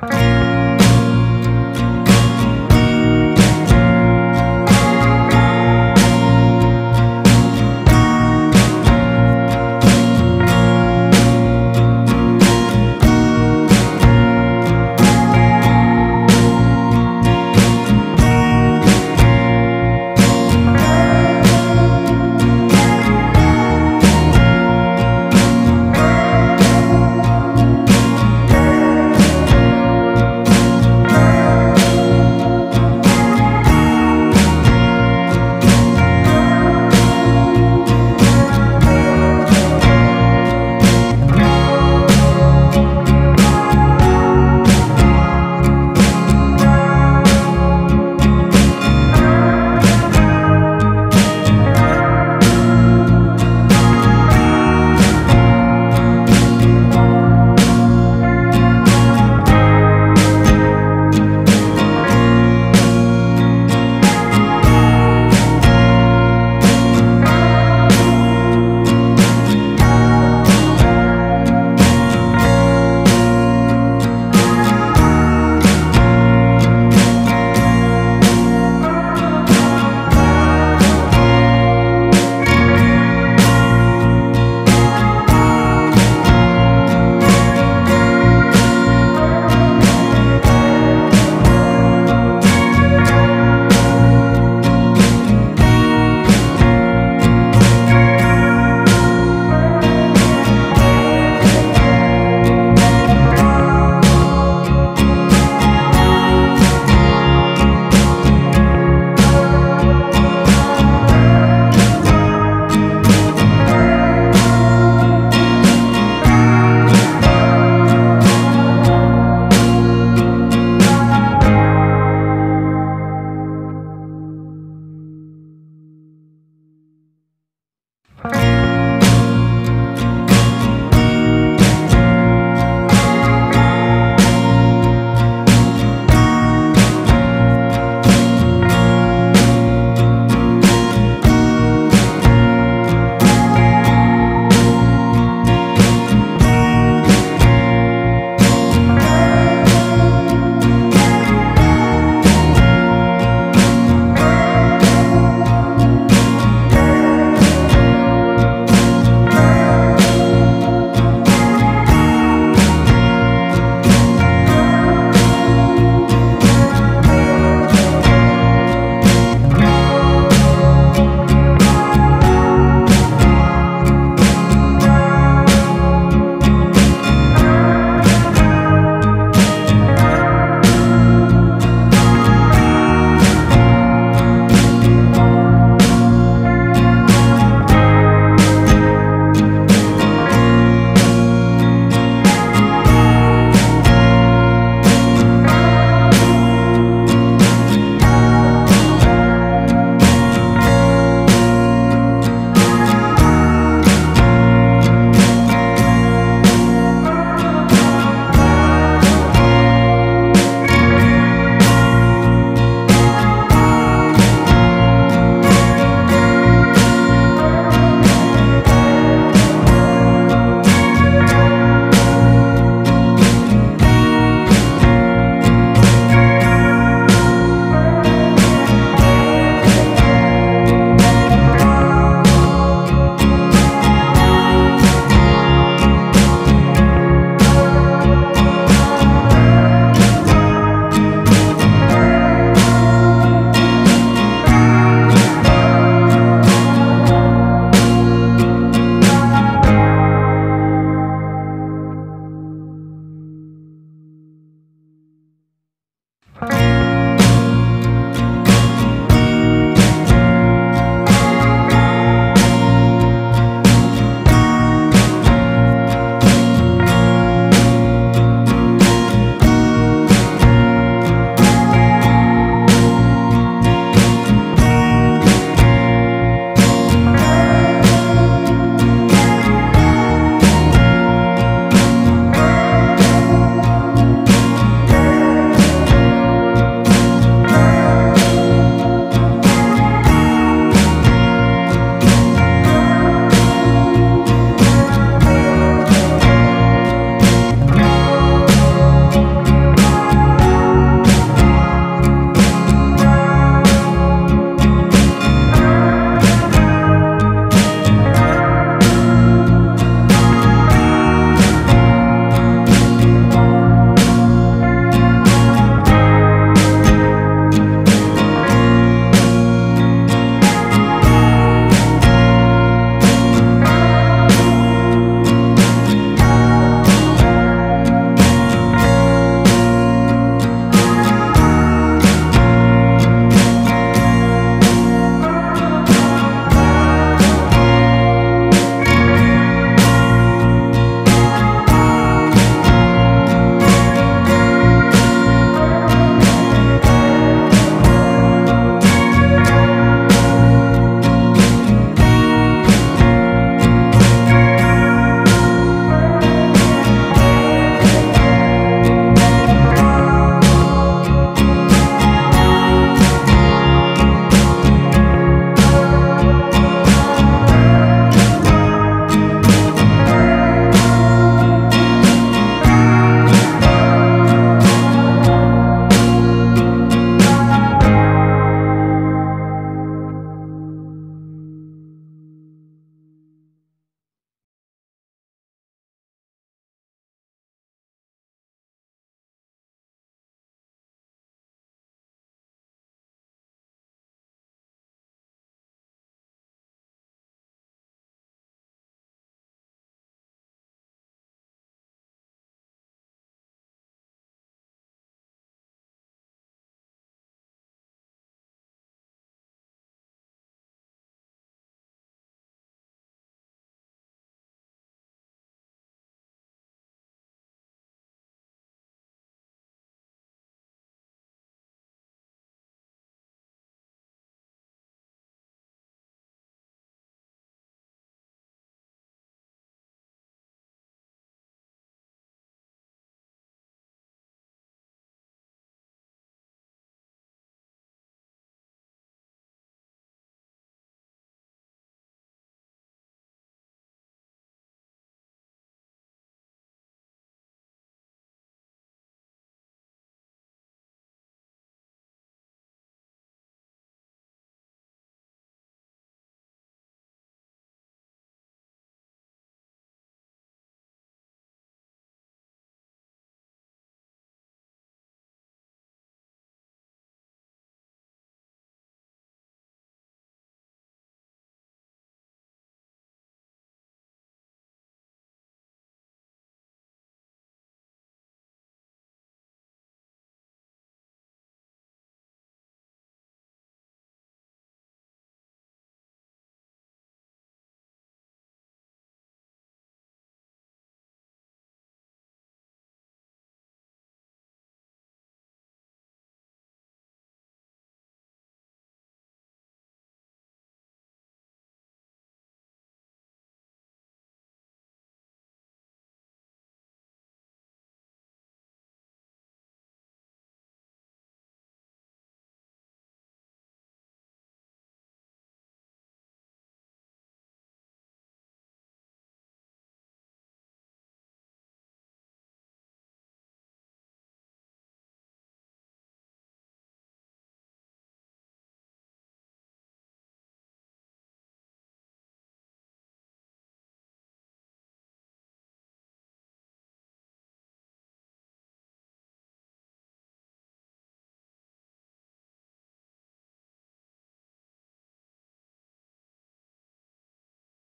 Bye.